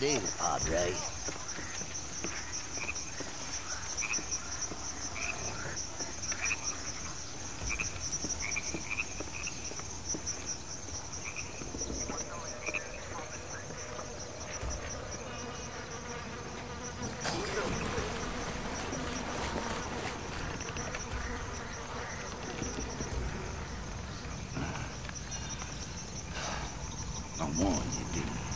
do, Padre. I warned you, didn't